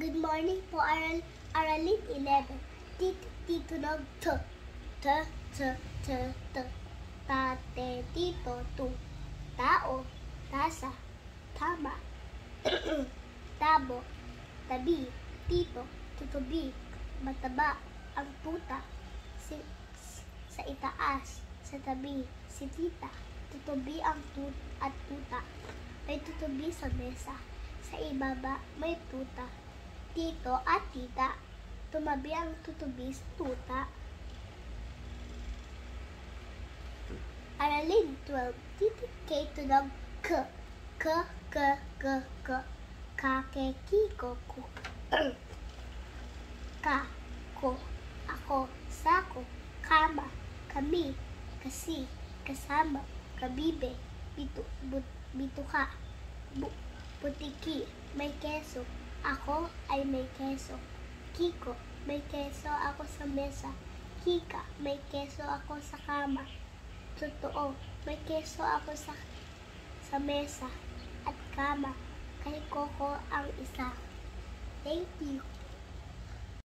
Good morning po, Aral Aralin 11. Tito, tito ng t. T, t, t, t. Tate, tito, tu. Tao, tasa, tama. Tabo, tabi, tito, tutubi. Mataba, ang tuta. Si, sa itaas, sa tabi, si tita. Tutubi ang tut at tuta. May tutubi sa mesa. Sa ibaba, may tuta. Tito at tita. Tumabi ang tutubi sa tuta. Aralin 12. Titi K tunog K. K, K, K, K. Kake, kiko, ku. Ka, ko, ako, sako, kama, kami, kasi, kasama, kabibe, bitu, but, bituka, bu, butiki, may keso. Ako ay may keso. Kiko, may keso ako sa mesa. Kika, may keso ako sa kama. Totoo, may keso ako sa sa mesa at kama. Kay Coco ang isa. Thank you.